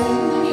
sing.